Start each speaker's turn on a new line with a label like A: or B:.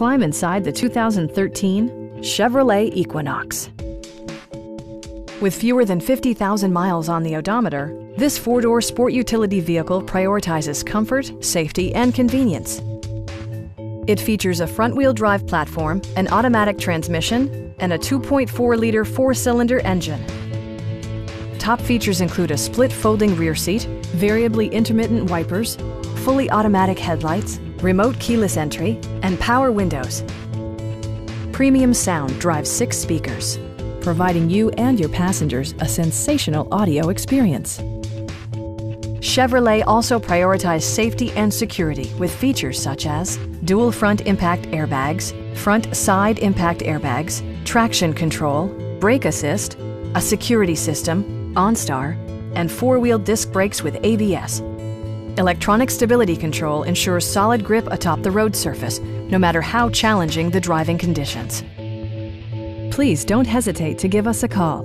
A: climb inside the 2013 Chevrolet Equinox. With fewer than 50,000 miles on the odometer, this four-door sport utility vehicle prioritizes comfort, safety, and convenience. It features a front-wheel drive platform, an automatic transmission, and a 2.4-liter four-cylinder engine. Top features include a split folding rear seat, variably intermittent wipers, fully automatic headlights, remote keyless entry, and power windows. Premium sound drives six speakers, providing you and your passengers a sensational audio experience. Chevrolet also prioritized safety and security with features such as dual front impact airbags, front side impact airbags, traction control, brake assist, a security system, OnStar, and four-wheel disc brakes with ABS. Electronic stability control ensures solid grip atop the road surface, no matter how challenging the driving conditions please don't hesitate to give us a call.